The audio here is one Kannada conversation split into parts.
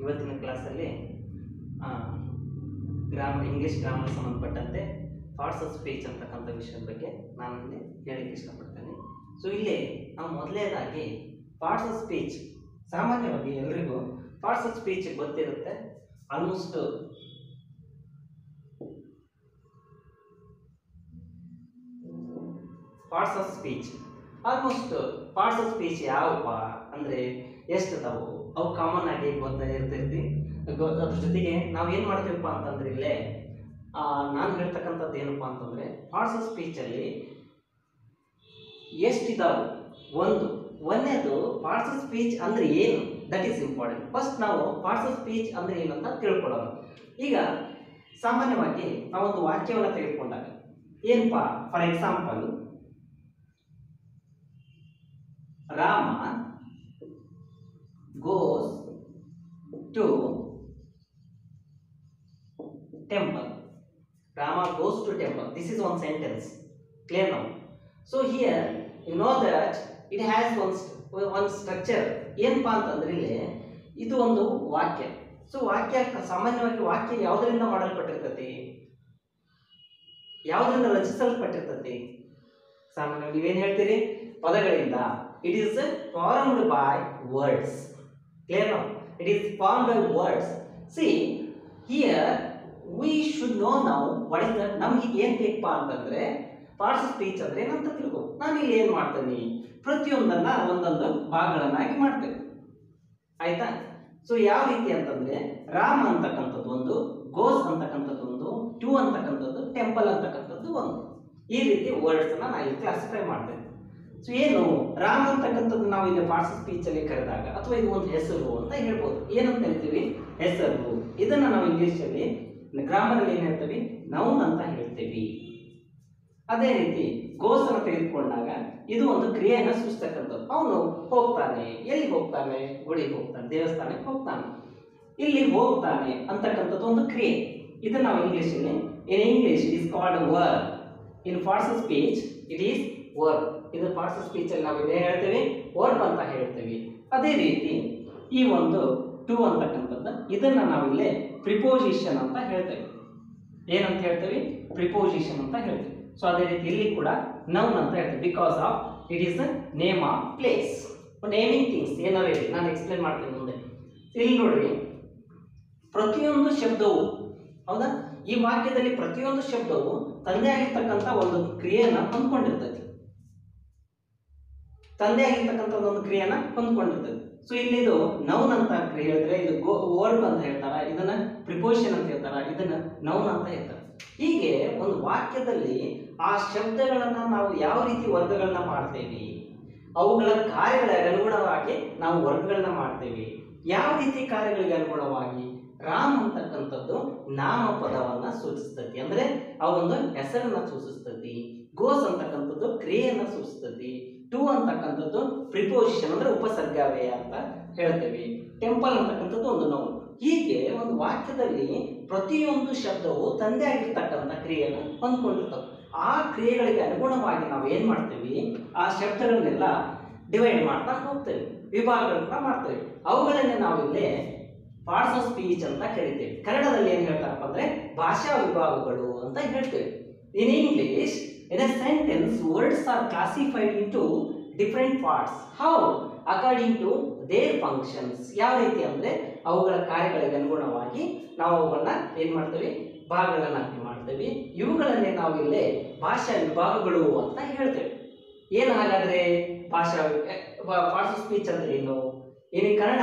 ಇವತ್ತಿನ ಕ್ಲಾಸಲ್ಲಿ ಗ್ರಾಮರ್ ಇಂಗ್ಲೀಷ್ ಗ್ರಾಮರ್ ಸಂಬಂಧಪಟ್ಟಂತೆ ಪಾರ್ಟ್ಸ್ ಆಫ್ ಸ್ಪೀಚ್ ಅಂತಕ್ಕಂಥ ವಿಷಯದ ಬಗ್ಗೆ ನಾನು ಇಲ್ಲಿ ಹೇಳಲಿಕ್ಕೆ ಇಷ್ಟಪಡ್ತೇನೆ. ಸೊ ಇಲ್ಲಿ ನಾವು ಮೊದಲನೇದಾಗಿ ಪಾರ್ಟ್ಸ್ ಆಫ್ ಸ್ಪೀಚ್ ಸಾಮಾನ್ಯವಾಗಿ ಎಲ್ರಿಗೂ ಪಾರ್ಟ್ಸ್ ಆಫ್ ಸ್ಪೀಚ್ ಗೊತ್ತಿರುತ್ತೆ. Almost parts of speech almost parts of speech ಯಾವಪ್ಪ ಅಂದರೆ ಎಷ್ಟು ಅದಾವು? ಅವು ಕಾಮನ್ ಆಗಿ ಗೊತ್ತಾಗ ಇರ್ತೈತಿ. ಅದ್ರ ಜೊತೆಗೆ ನಾವು ಏನು ಮಾಡ್ತೀವಪ್ಪ ಅಂತಂದ್ರೆ ಇಲ್ಲೇ ನಾನು ಹೇಳ್ತಕ್ಕಂಥದ್ದು ಏನಪ್ಪ ಅಂತಂದರೆ ಪಾರ್ಟ್ಸ್ ಆಫ್ ಸ್ಪೀಚಲ್ಲಿ ಎಷ್ಟಿದಾವೆ? ಒಂದು. ಒಂದನೇದು ಪಾರ್ಟ್ಸ್ ಆಫ್ ಸ್ಪೀಚ್ ಅಂದರೆ ಏನು? ದಟ್ ಈಸ್ ಇಂಪಾರ್ಟೆಂಟ್ ಫಸ್ಟ್ ನಾವು ಪಾರ್ಟ್ಸ್ ಆಫ್ ಸ್ಪೀಚ್ ಅಂದರೆ ಏನು ಅಂತ ತಿಳ್ಕೊಳ್ಳೋಣ. ಈಗ ಸಾಮಾನ್ಯವಾಗಿ ನಾವೊಂದು ವಾಕ್ಯವನ್ನು ತೆಗೆದುಕೊಂಡಾಗ, ಏನಪ್ಪ? For example Rama goes to temple. Rama goes to temple. This is one sentence. Clear now. So here, you know that it has one one structure. ಏನಪ್ಪಾ ಅಂತಂದ್ರೆ ಇಲ್ಲಿ ಇದು ಒಂದು ವಾಕ್ಯ ಸೊ ವಾಕ್ಯ ಸಾಮಾನ್ಯವಾಗಿ ವಾಕ್ಯ ಯಾವುದರಿಂದ ಮಾಡಲ್ಪಟ್ಟಿರ್ತತಿ ಯಾವುದರಿಂದ ರಚಿಸಲ್ಪಟ್ಟಿರ್ತತಿ ಸಾಮಾನ್ಯವಾಗಿ ನೀವೇನು ಹೇಳ್ತೀರಿ ಪದಗಳಿಂದ it is formed by words clear now it is form by words see here we should know ನಾವು ವಾಟ್ ಇಸ್ ದ ನಮ್ಗೆ ಏನು ಬೇಕಪ್ಪ ಅಂತಂದರೆ ಪಾರ್ಟ್ಸ್ ಸ್ಪೀಚ್ ಅಂದರೆ ಏನಂತ ತಿಳ್ಕೊ. ನಾನು ಇಲ್ಲಿ ಏನು ಮಾಡ್ತೀನಿ? ಪ್ರತಿಯೊಂದನ್ನು ಒಂದೊಂದು ಭಾಗಗಳನ್ನಾಗಿ ಮಾಡ್ತೇನೆ. ಆಯಿತಾ? ಸೊ ಯಾವ ರೀತಿ ಅಂತಂದರೆ, ರಾಮ್ ಅಂತಕ್ಕಂಥದ್ದು ಒಂದು ಗೋಸ್ ಅಂತಕ್ಕಂಥದ್ದು ಒಂದು, ಟು ಅಂತಕ್ಕಂಥದ್ದು, ಟೆಂಪಲ್ ಅಂತಕ್ಕಂಥದ್ದು ಒಂದು. ಈ ರೀತಿ ವರ್ಡ್ಸನ್ನು ನಾನು ಇಲ್ಲಿ ಕ್ಲಾಸಿಫೈ ಮಾಡ್ತೇನೆ ಸೊ ಏನು? ರಾಮ್ ಅಂತಕ್ಕಂಥದ್ದು ನಾವು ಇಲ್ಲಿ ಪಾರ್ಟ್ಸ್ ಸ್ಪೀಚ್ ಅಲ್ಲಿ ಕರೆದಾಗ ಅಥವಾ ಇದು ಒಂದು ಹೆಸರು ಅಂತ ಹೇಳ್ಬೋದು. ಏನಂತ ಹೇಳ್ತೀವಿ? ಹೆಸರು. ಇದನ್ನ ನಾವು ಇಂಗ್ಲಿಷಲ್ಲಿ ಗ್ರಾಮರ್ ಅಲ್ಲಿ ಏನ್ ಹೇಳ್ತೀವಿ? ನೌನ್ ಅಂತ ಹೇಳ್ತೀವಿ. ಅದೇ ರೀತಿ ಗೋಸರ ತೆಗೆದುಕೊಂಡಾಗ ಇದು ಒಂದು ಕ್ರಿಯೆಯನ್ನು ಸೃಷ್ಟಿಸ್ತಕ್ಕಂಥದ್ದು ಅವನು ಹೋಗ್ತಾನೆ. ಎಲ್ಲಿ ಹೋಗ್ತಾನೆ? ಗುಡಿಗೆ ಹೋಗ್ತಾನೆ. ದೇವಸ್ಥಾನಕ್ಕೆ ಹೋಗ್ತಾನೆ. ಇಲ್ಲಿ ಹೋಗ್ತಾನೆ ಅಂತಕ್ಕಂಥದ್ದು ಒಂದು ಕ್ರಿಯೆ. ಇದನ್ನ ನಾವು English in English is called verb in parts speech it is verb ಇದು ಪಾರ್ಟ್ಸ್ ಆಫ್ ಸ್ಪೀಚ್ ಅಲ್ಲಿ ನಾವು ಇದೇ ಹೇಳ್ತೀವಿ ವರ್ಬ್ ಅಂತ ಹೇಳ್ತೀವಿ. ಅದೇ ರೀತಿ ಈ ಒಂದು ಟು ಅಂತಕ್ಕಂಥದ್ದು ಇದನ್ನ ನಾವಿಲ್ಲಿ ಪ್ರಿಪೋಸಿಷನ್ ಅಂತ ಹೇಳ್ತೇವೆ. ಏನಂತ ಹೇಳ್ತೀವಿ? ಪ್ರಿಪೋಸಿಷನ್ ಅಂತ ಹೇಳ್ತೀವಿ. ಸೊ ಅದೇ ರೀತಿ ಇಲ್ಲಿ ಕೂಡ ನೌನ್ ಅಂತ ಹೇಳ್ತೀವಿ. Because of it is name of place naming things ಏನಾರು ಇರಲಿ, ನಾನು ಎಕ್ಸ್ಪ್ಲೇನ್ ಮಾಡ್ತೀನಿ ಮುಂದೆ. ಇಲ್ಲಿ ನೋಡ್ರಿ, ಪ್ರತಿಯೊಂದು ಶಬ್ದವು, ಹೌದಾ? ಈ ವಾಕ್ಯದಲ್ಲಿ ಪ್ರತಿಯೊಂದು ಶಬ್ದವು ತಂದೆ ಆಗಿರ್ತಕ್ಕಂಥ ಒಂದು ಕ್ರಿಯೆಯನ್ನು ಹೊಂದ್ಕೊಂಡಿರ್ತೈತಿ ತಂದೆ ಆಗಿರ್ತಕ್ಕಂಥ ಒಂದು ಕ್ರಿಯೆಯನ್ನ ಹೊಂದ್ಕೊಂಡಿರ್ತದೆ ಸೊ ಇಲ್ಲಿ ಇದು ನೌನ್ ಅಂತ ಕ್ರಿಯೆ ಹೇಳಿದ್ರೆ ಇದು ಗೋ ವರ್ಬ್ ಅಂತ ಹೇಳ್ತಾರ, ಇದನ್ನ ಪ್ರಿಪೋಷನ್ ಅಂತ ಹೇಳ್ತಾರ, ಇದನ್ನ ನೌನ್ ಅಂತ ಹೇಳ್ತಾರೆ. ಹೀಗೆ ಒಂದು ವಾಕ್ಯದಲ್ಲಿ ಆ ಶಬ್ದಗಳನ್ನ ನಾವು ಯಾವ ರೀತಿ ವರ್ಗಗಳನ್ನ ಮಾಡ್ತೇವೆ, ಅವುಗಳ ಕಾರ್ಯಗಳಿಗೆ ಅನುಗುಣವಾಗಿ ನಾವು ವರ್ಗಗಳನ್ನ ಮಾಡ್ತೇವೆ. ಯಾವ ರೀತಿ ಕಾರ್ಯಗಳಿಗೆ ಅನುಗುಣವಾಗಿ? ರಾಮ್ ಅಂತಕ್ಕಂಥದ್ದು ನಾಮಪದವನ್ನ ಸೂಚಿಸ್ತತಿ. ಅಂದ್ರೆ ಆ ಒಂದು ಹೆಸರನ್ನ ಸೂಚಿಸ್ತತಿ. ಗೋಸ್ ಅಂತಕ್ಕಂಥದ್ದು ಕ್ರಿಯೆಯನ್ನ ಸೂಚಿಸ್ತತಿ. ಟು ಅಂತಕ್ಕಂಥದ್ದು ಪ್ರಿಪೋಸಿಷನ್ ಅಂದ್ರೆ ಉಪಸರ್ಗಾವಯ ಅಂತ ಹೇಳ್ತೇವೆ. ಟೆಂಪಲ್ ಅಂತಕ್ಕಂಥದ್ದು ಒಂದು ನೋವು ಹೀಗೆ ಒಂದು ವಾಕ್ಯದಲ್ಲಿ ಪ್ರತಿಯೊಂದು ಶಬ್ದವು ತಂದೆ ಆಗಿರ್ತಕ್ಕಂಥ ಕ್ರಿಯೆಯನ್ನು ಹೊಂದ್ಕೊಂಡಿರ್ತವೆ. ಆ ಕ್ರಿಯೆಗಳಿಗೆ ಅನುಗುಣವಾಗಿ ನಾವು ಏನು ಮಾಡ್ತೀವಿ? ಆ ಶಬ್ದಗಳನ್ನೆಲ್ಲ ಡಿವೈಡ್ ಮಾಡ್ತಾ ಹೋಗ್ತೇವೆ. ವಿಭಾಗಗಳನ್ನ ಮಾಡ್ತೇವೆ. ಅವುಗಳನ್ನೇ ನಾವು ಇಲ್ಲಿ ಪಾರ್ಟ್ಸ್ ಆಫ್ ಸ್ಪೀಚ್ ಅಂತ ಕರಿತೇವೆ. ಕನ್ನಡದಲ್ಲಿ ಏನು ಹೇಳ್ತಾರಪ್ಪ ಅಂದ್ರೆ ಭಾಷಾ ವಿಭಾಗಗಳು ಅಂತ ಹೇಳ್ತೇವೆ. In English in a sentence words are classified into different parts how according to their functions ಯಾವ ರೀತಿ ಅಂದರೆ ಅವುಗಳ ಕಾರ್ಯಗಳಿಗೆ ಅನುಗುಣವಾಗಿ ನಾವು ಅವುಗಳನ್ನ ಏನು ಮಾಡ್ತೇವೆ? ಭಾಗಗಳನ್ನಾಗಿ ಮಾಡ್ತೇವೆ. ಇವುಗಳನ್ನೇ ನಾವು ಇಲ್ಲಿ ಭಾಷಾ ವಿಭಾಗಗಳು ಅಂತ ಹೇಳ್ತೇವೆ. ಏನು ಹಾಗಾದರೆ? ಭಾಷಾ ಪಾರ್ಟ್ಸ್ ಆಫ್ ಸ್ಪೀಚ್ ಅಂದರೆ ಏನು? ಏನು ಕನ್ನಡ,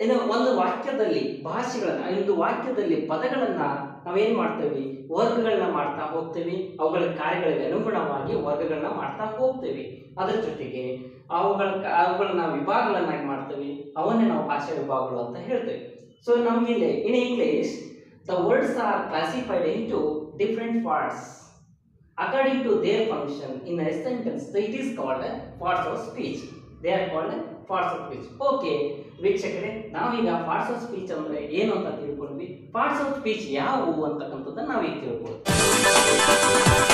ಏನು ಒಂದು ವಾಕ್ಯದಲ್ಲಿ ಭಾಷೆಗಳನ್ನ, ಒಂದು ವಾಕ್ಯದಲ್ಲಿ ಪದಗಳನ್ನ ನಾವೇನ್ ಮಾಡ್ತೇವೆ? ವರ್ಗಗಳನ್ನ ಮಾಡ್ತಾ ಹೋಗ್ತೇವೆ. ಅವುಗಳ ಕಾರ್ಯಗಳಿಗೆ ಅನುಗುಣವಾಗಿ ವರ್ಗಗಳನ್ನ ಮಾಡ್ತಾ ಹೋಗ್ತೇವೆ. ಅದರ ಜೊತೆಗೆ ಅವುಗಳ ಅವುಗಳನ್ನ ವಿಭಾಗಗಳನ್ನಾಗಿ ಮಾಡ್ತೇವೆ. ಅವನ್ನೇ ನಾವು ಭಾಷಾ ವಿಭಾಗಗಳು ಅಂತ ಹೇಳ್ತೇವೆ. ಸೊ ನಮಗಿಲ್ಲಿ in English the words are classified into different parts according to their function in a sentence it is called parts of speech they are called parts of speech okay ವೀಕ್ಷಕರೇ ನಾವೀಗ ಪಾರ್ಟ್ಸ್ ಆಫ್ ಸ್ಪೀಚ್ ಅಂದ್ರೆ ಏನು ಅಂತ ತಿಳ್ಕೊಂಡ್ವಿ. ಪಾರ್ಟ್ಸ್ ಆಫ್ ಸ್ಪೀಚ್ ಯಾವುವು ಅಂತಕ್ಕಂಥದ್ದನ್ನ ನಾವೀಗ ತಿಳ್ಕೊಳ್ತೀವಿ